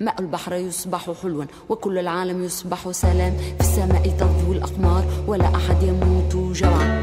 ماء البحر يصبح حلوا وكل العالم يصبح سلام. في السماء تضوي الأقمار ولا أحد يموت جوعا.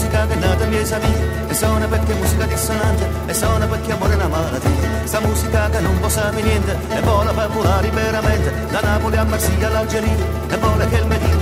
Musica che è nata in miei amici, e suona perché è musica dissonante, e suona perché amore è una malattia, sta musica che non può sapere niente, e vola per volare liberamente, da Napoli a Marsiglia all'Algeria, e vola che il Mediterraneo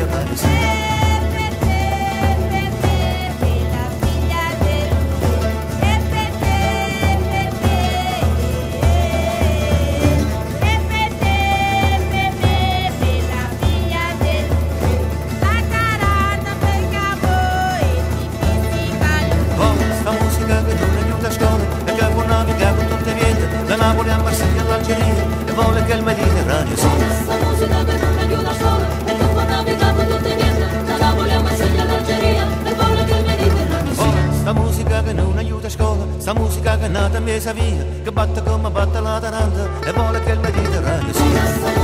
Napoli a Marsiglia all'Algeria, e vola che il Mediterraneo sia. Sta musica che non aiuta a scuola e fa navigare con tutte niente Da Napoli a Marsiglia all'Algeria e vola che il Mediterraneo sia Oh, sta musica che non aiuta a scuola, sta musica che è nata in mesa via, che batte come batte l'Atalanta e vuole che il Mediterraneo sia.